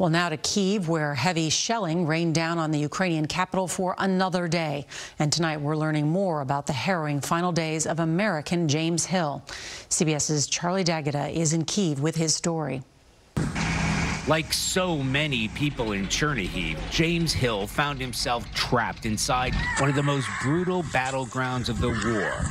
Well, now to Kiev, where heavy shelling rained down on the Ukrainian capital for another day. And tonight we're learning more about the harrowing final days of American James Hill. CBS's Charlie D'Agata is in Kiev with his story. Like so many people in Chernihiv, James Hill found himself trapped inside one of the most brutal battlegrounds of the war.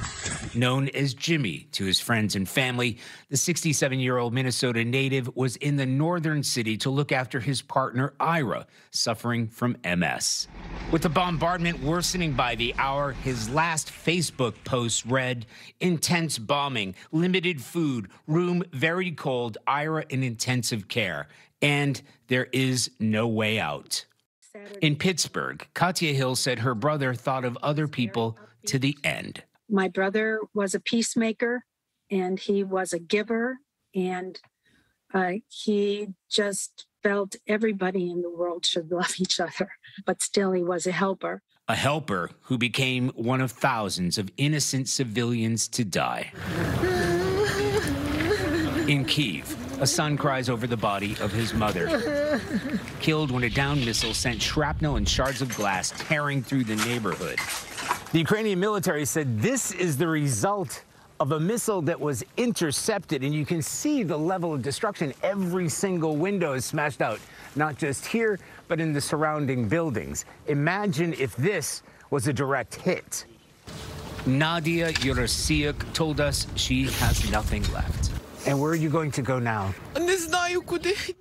Known as Jimmy to his friends and family, the 67 year old Minnesota native was in the northern city to look after his partner, Ira, suffering from MS. With the bombardment worsening by the hour, his last Facebook post read Intense bombing, limited food, room very cold, Ira in intensive care, and there is no way out. In Pittsburgh, Katya Hill said her brother thought of other people to the end. My brother was a peacemaker and he was a giver, and uh, he just felt everybody in the world should love each other, but still he was a helper. A helper who became one of thousands of innocent civilians to die. In Kiev, a son cries over the body of his mother, killed when a downed missile sent shrapnel and shards of glass tearing through the neighborhood. The Ukrainian military said this is the result of a missile that was intercepted, and you can see the level of destruction. Every single window is smashed out, not just here, but in the surrounding buildings. Imagine if this was a direct hit. Nadia Yurasiuk told us she has nothing left. And where are you going to go now?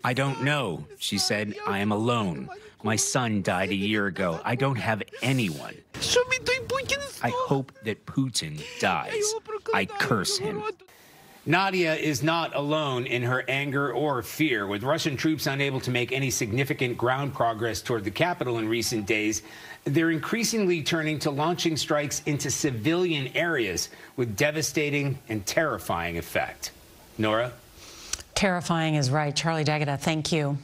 I don't know, she said. I am alone. My son died a year ago. I don't have anyone. I hope that Putin dies. I curse him. Nadia is not alone in her anger or fear. With Russian troops unable to make any significant ground progress toward the capital in recent days, they're increasingly turning to launching strikes into civilian areas with devastating and terrifying effect. Norah? Terrifying is right. Charlie D'Agata, thank you.